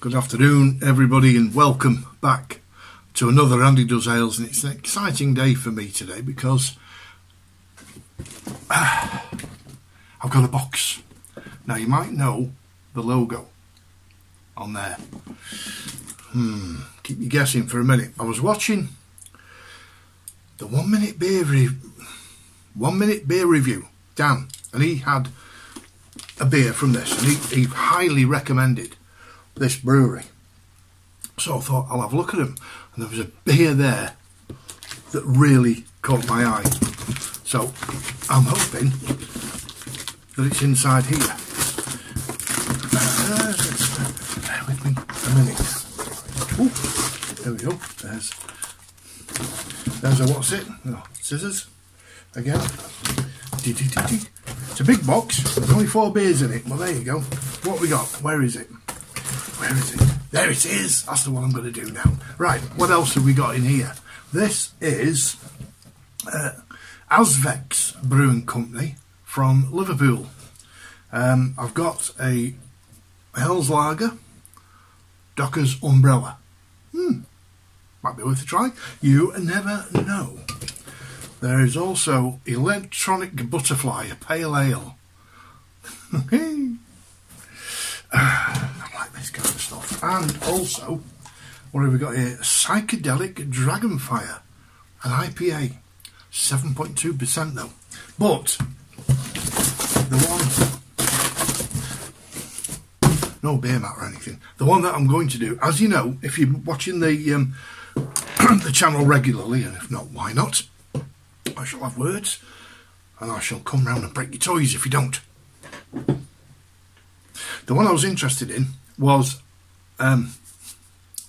Good afternoon, everybody, and welcome back to another Andy Does Ales. And it's an exciting day for me today because uh, I've got a box. Now, you might know the logo on there. Hmm, keep you guessing for a minute. I was watching the one minute beer one minute beer review, Dan, and he had a beer from this, and he, he highly recommended this brewery. So I thought I'll have a look at him, and there was a beer there that really caught my eye. So I'm hoping that it's inside here. Uh, bear with me a minute. Ooh, there we go. There's there's a what's it? Oh, scissors again. It's a big box. There's only four beers in it. Well, there you go. What we got? Where is it? Where is it? There it is. That's the one I'm going to do now. Right. What else have we got in here? This is uh, Azvex Brewing Company from Liverpool. Um, I've got a Hell's Lager, Docker's Umbrella. Hmm. Might be worth a try. You never know. There is also Electronic Butterfly, a pale ale. I like this kind of stuff. And also, what have we got here? Psychedelic Dragonfire, an IPA. 7.2% though. But, the one no beer mat or anything. The one that I'm going to do, as you know, if you're watching the um, the channel regularly, and if not, why not? I shall have words, and I shall come round and break your toys if you don't. The one I was interested in was, um,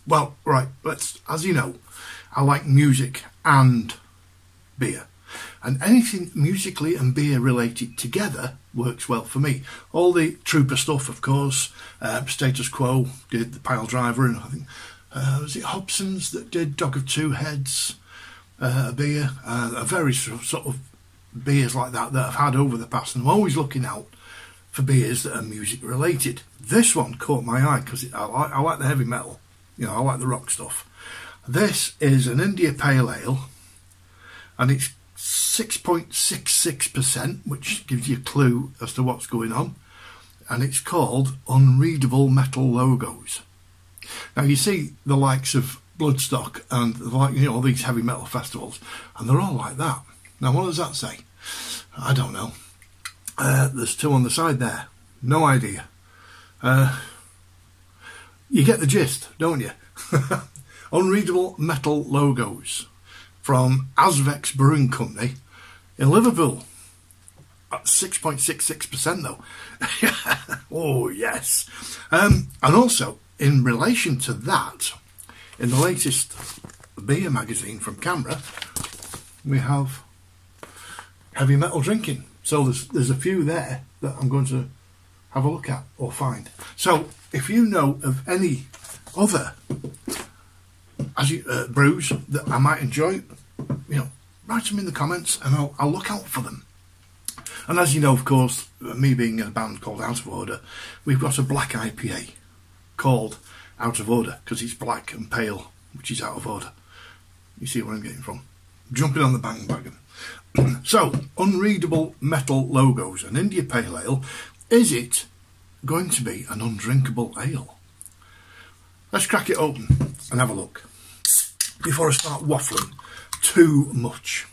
well, right, let's, as you know, I like music and beer. And anything musically and beer related together works well for me. All the Trooper stuff, of course, uh, Status Quo did the Pile Driver, and I think, uh, was it Hobson's that did Dog of Two Heads? Uh, beer, uh, a very sort of beers like that that I've had over the past, and I'm always looking out for beers that are music related. This one caught my eye because I like, I like the heavy metal, you know, I like the rock stuff. This is an India Pale Ale, and it's 6.66%, which gives you a clue as to what's going on, and it's called Unreadable Metal Logos. Now, you see the likes of Bloodstock and like you know all these heavy metal festivals, and they're all like that. Now, what does that say? I don't know. Uh, there's two on the side there. No idea. Uh, you get the gist, don't you? Unreadable metal logos from Azvex Brewing Company in Liverpool. At 6.66% though. oh, yes. Um, and also, in relation to that, in the latest beer magazine from CAMRA, we have heavy metal drinking. So there's there's a few there that I'm going to have a look at or find. So if you know of any other as you, uh, brews that I might enjoy, you know, write them in the comments and I'll, I'll look out for them. And as you know, of course, me being in a band called Out of Order, we've got a black IPA called out of order because it's black and pale, which is out of order. You see where I'm getting from? Jumping on the bandwagon. so, unreadable metal logos, an India Pale Ale. Is it going to be an undrinkable ale? Let's crack it open and have a look before I start waffling too much.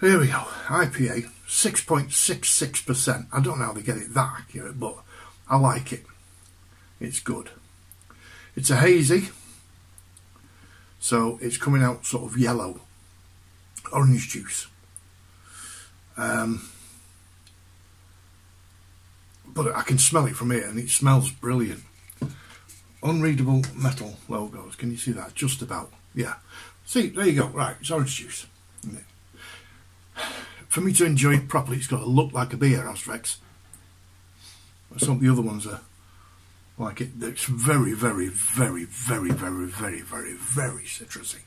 Here we go, IPA, 6.66%. I don't know how they get it that accurate, but I like it it's good. It's a hazy, so it's coming out sort of yellow, orange juice. Um, but I can smell it from here and it smells brilliant. Unreadable metal logos, can you see that? Just about, yeah. See, there you go, right, it's orange juice. For me to enjoy it properly, it's got to look like a beer, Azvex. Some of the other ones are like it, it's very, very, very, very, very, very, very, very citrusy.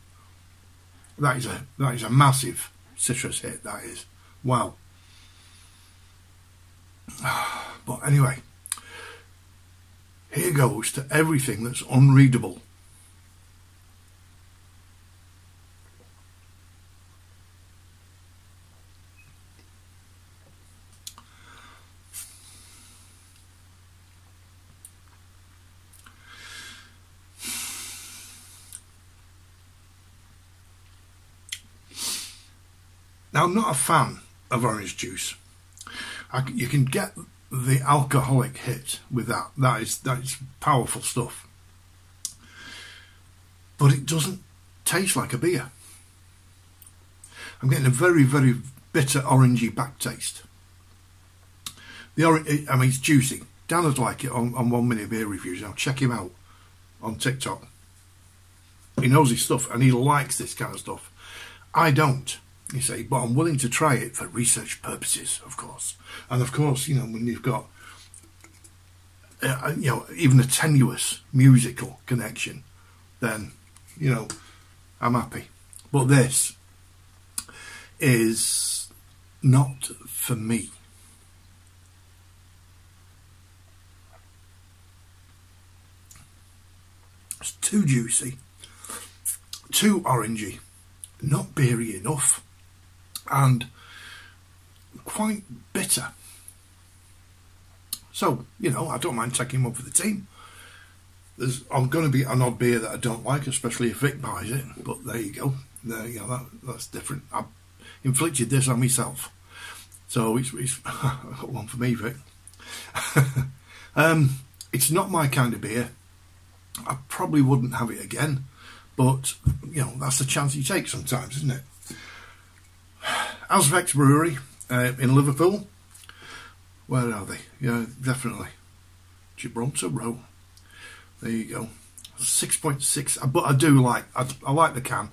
That is a that is a massive citrus hit. That is wow. But anyway, here goes to everything that's unreadable. Now, I'm not a fan of orange juice. I, you can get the alcoholic hit with that. That is that is powerful stuff. But it doesn't taste like a beer. I'm getting a very very bitter orangey back taste. The orange, I mean, it's juicy. Dan would like it on, on one minute beer reviews. Now check him out on TikTok. He knows his stuff and he likes this kind of stuff. I don't you say, but I'm willing to try it for research purposes, of course. And of course, you know, when you've got, uh, uh, you know, even a tenuous musical connection, then, you know, I'm happy. But this is not for me. It's too juicy, too orangey, not beery enough and quite bitter. So, you know, I don't mind taking one for the team. There's, I'm going to be an odd beer that I don't like, especially if Vic buys it. But there you go. There you go. That, that's different. I've inflicted this on myself. So it's, it's I've got one for me, Vic. um, it's not my kind of beer. I probably wouldn't have it again. But, you know, that's the chance you take sometimes, isn't it? Azvex Brewery uh, in Liverpool. Where are they? Yeah, definitely. Gibraltar Row. There you go. 6.6, but I do like, I, I like the can.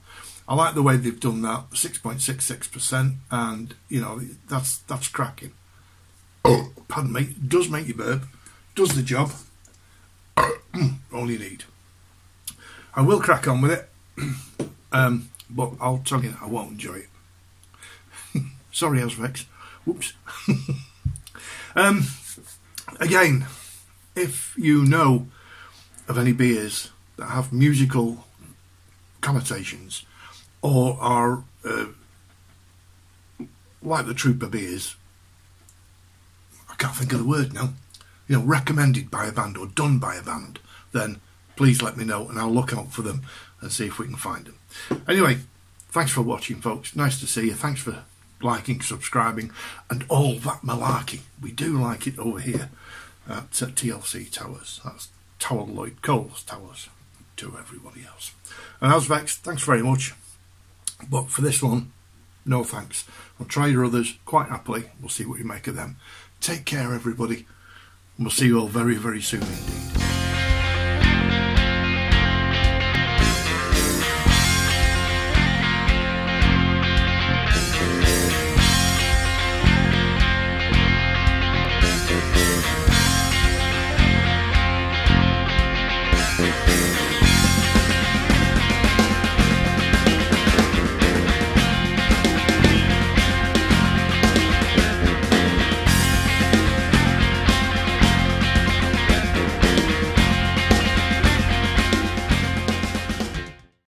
I like the way they've done that, 6.66%, and, you know, that's that's cracking. Oh, pardon me, does make you burp, does the job, all you need. I will crack on with it, um, but I'll tell you, I won't enjoy it. Sorry, Azvex. Whoops. um, again, if you know of any beers that have musical connotations or are uh, like the Trooper beers, I can't think of the word now, you know, recommended by a band or done by a band, then please let me know and I'll look out for them and see if we can find them. Anyway, thanks for watching, folks. Nice to see you. Thanks for liking, subscribing, and all that malarkey. We do like it over here at uh, TLC Towers. That's Tower Lloyd Coles Towers to everybody else. And as Azvex, thanks very much. But for this one, no thanks. I'll try your others quite happily. We'll see what you make of them. Take care, everybody. And we'll see you all very, very soon indeed.